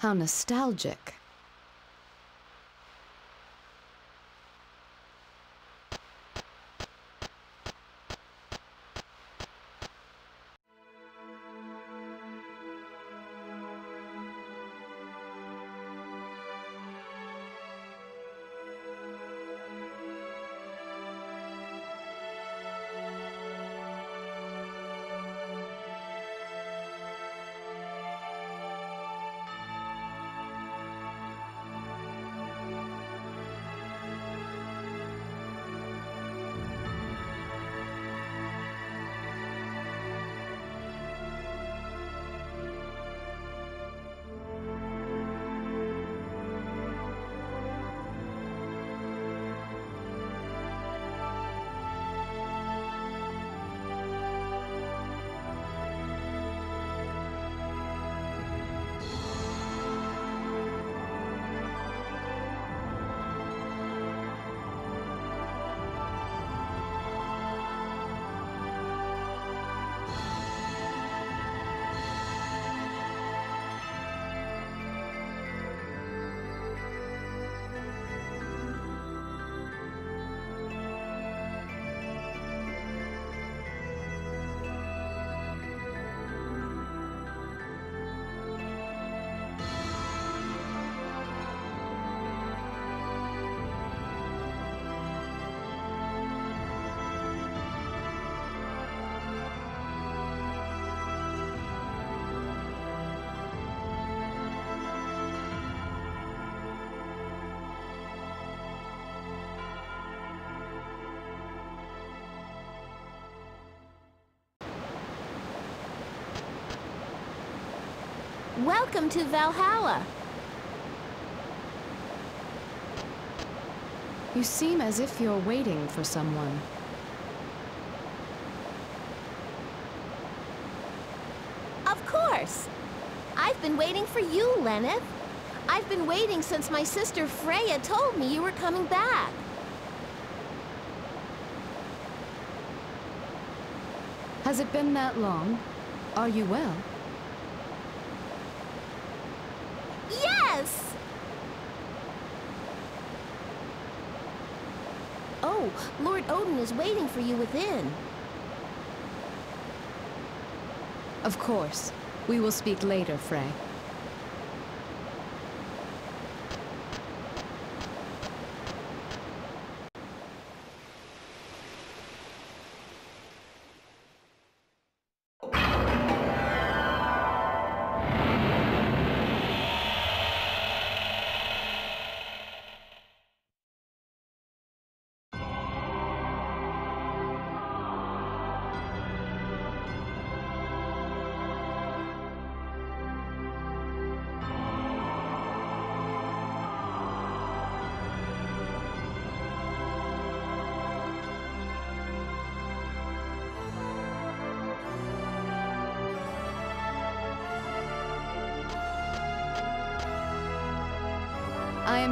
How nostalgic. Welcome to Valhalla. You seem as if you're waiting for someone. Of course. I've been waiting for you, Lenneth. I've been waiting since my sister Freya told me you were coming back. Has it been that long? Are you well? Oh, Lord Odin is waiting for you within. Of course. We will speak later, Frey.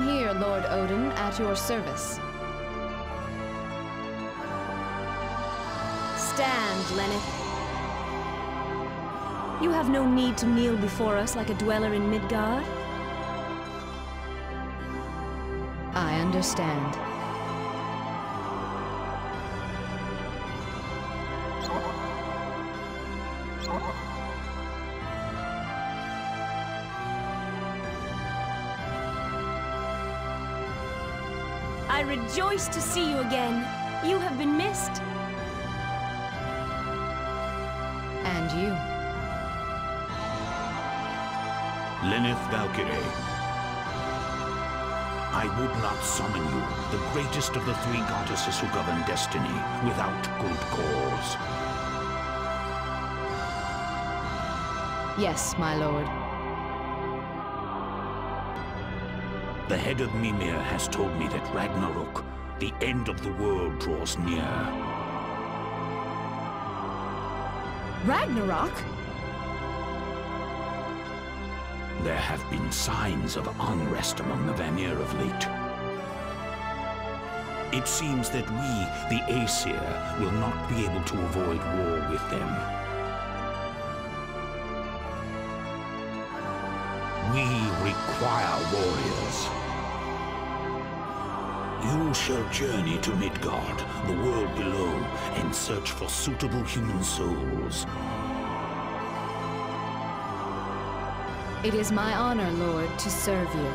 Here, Lord Odin, at your service. Stand, Lenneth. You have no need to kneel before us like a dweller in Midgard. I understand. Rejoice to see you again. You have been missed. And you. Lenneth Valkyrie. I would not summon you, the greatest of the three goddesses who govern destiny, without good cause. Yes, my lord. The head of Mimir has told me that Ragnarok, the end of the world, draws near. Ragnarok? There have been signs of unrest among the Vanir of late. It seems that we, the Aesir, will not be able to avoid war with them. We require warriors. You shall journey to Midgard, the world below, and search for suitable human souls. It is my honor, Lord, to serve you.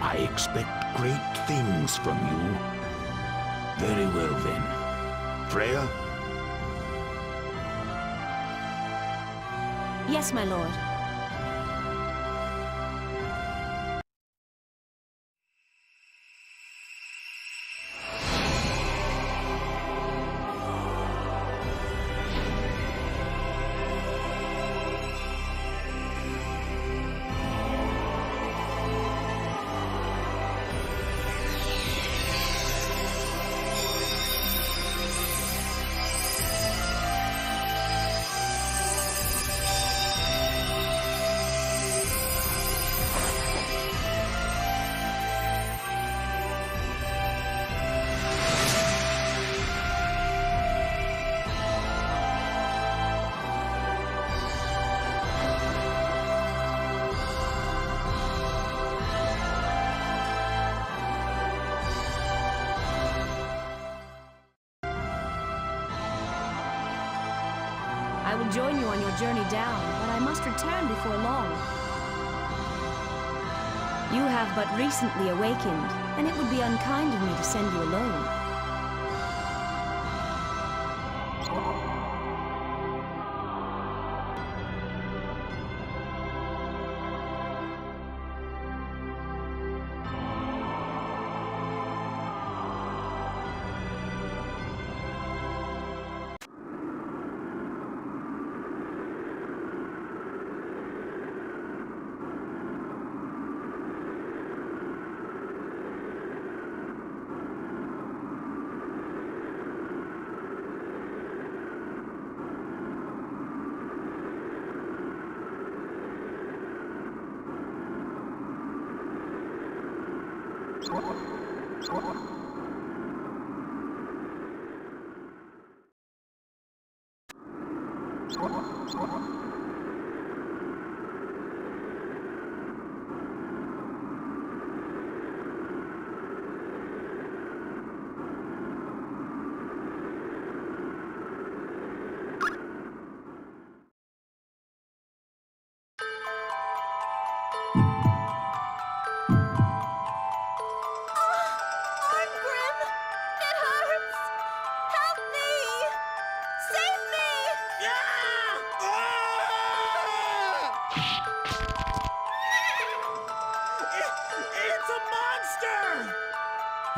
I expect great things from you. Very well then. Freya? Yes, my lord. Journey down, but I must return before long. You have but recently awakened, and it would be unkind of me to send you alone.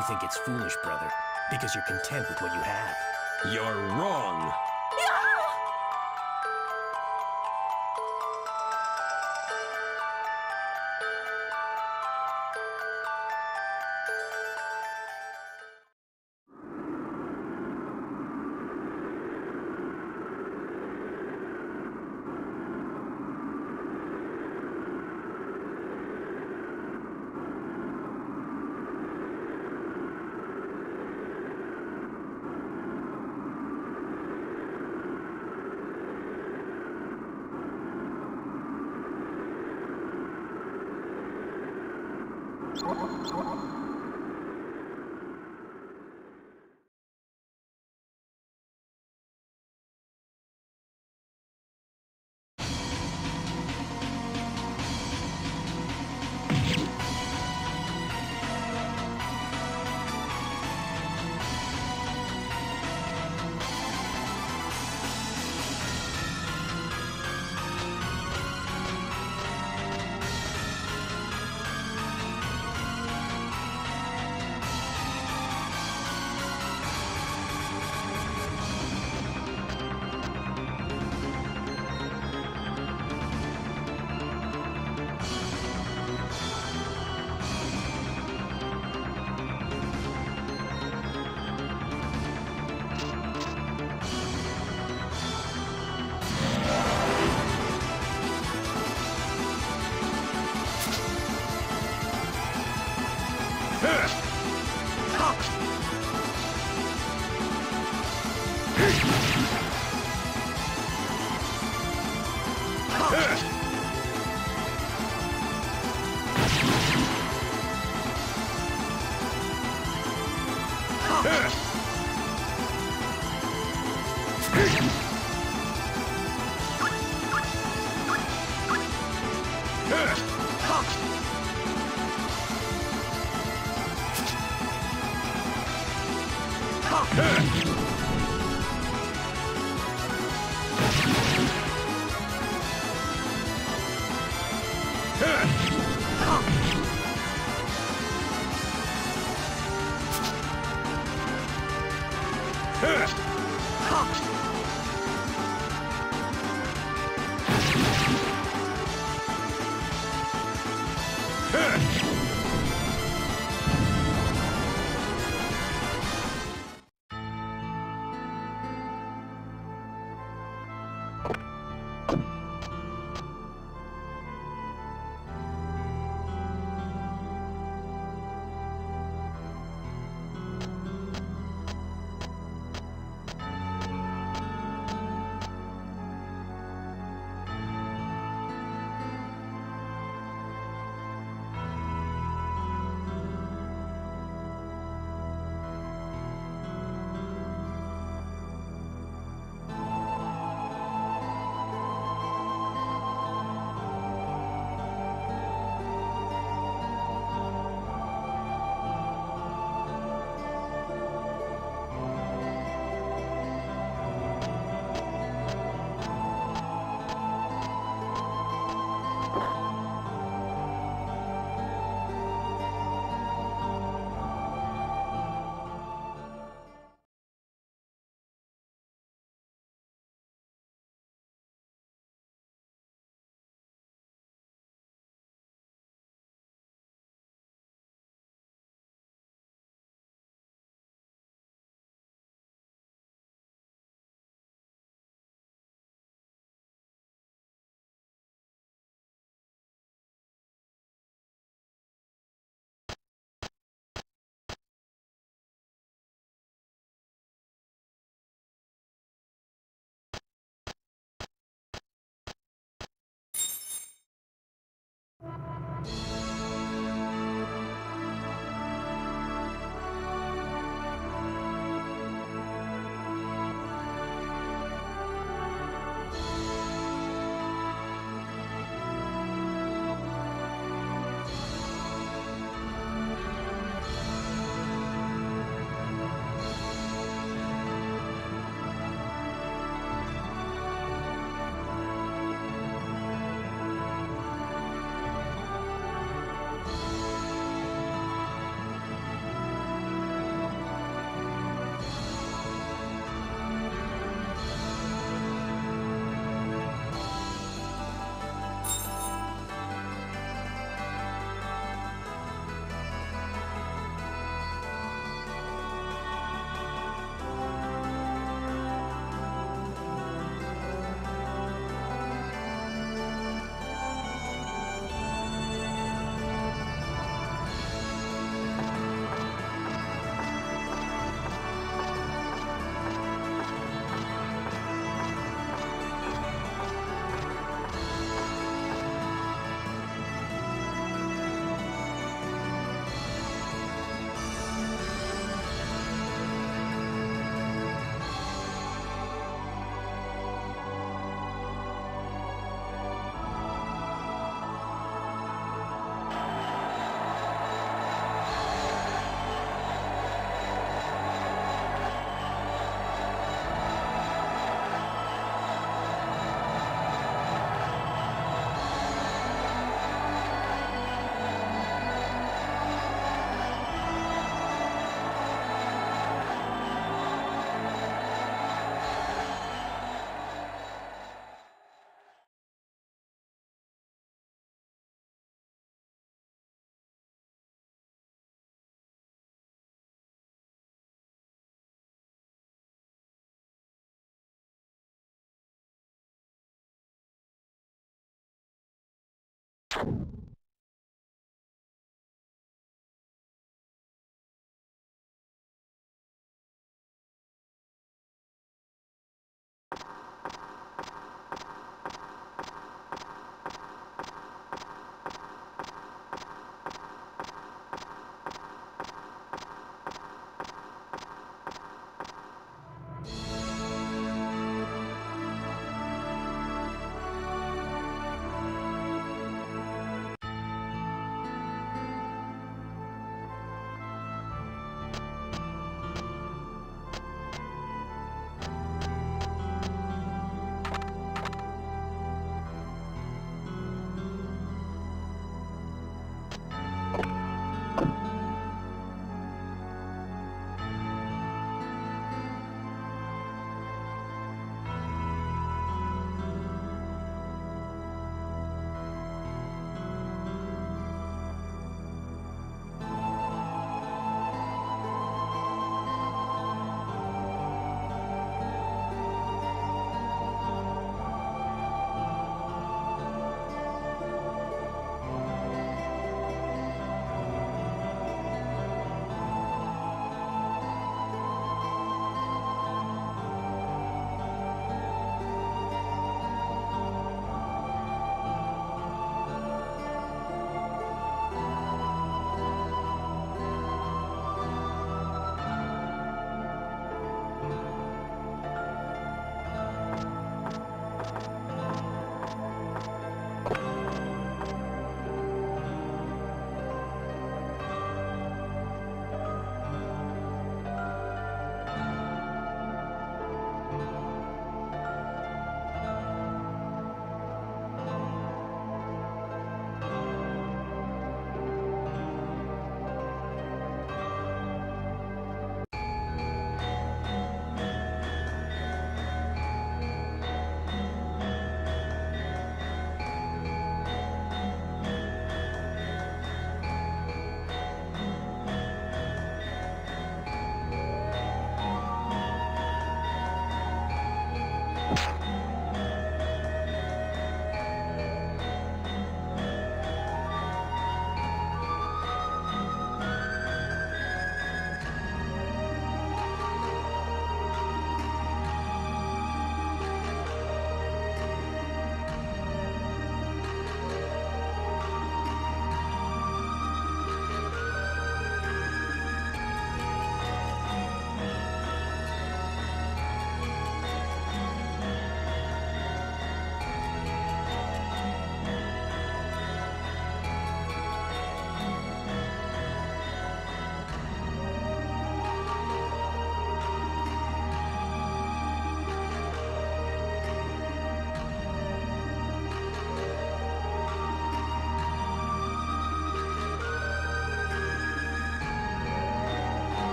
You think it's foolish, brother, because you're content with what you have. You're wrong. Huh!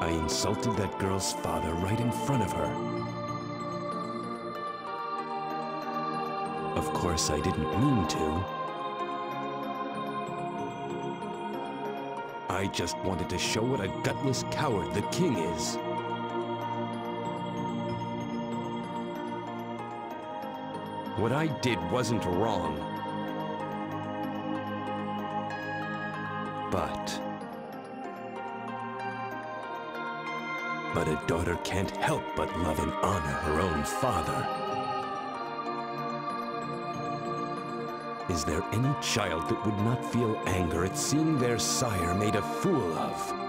I insulted that girl's father right in front of her. Of course, I didn't mean to. I just wanted to show what a gutless coward the king is. What I did wasn't wrong. But... But a daughter can't help but love and honor her own father. Is there any child that would not feel anger at seeing their sire made a fool of?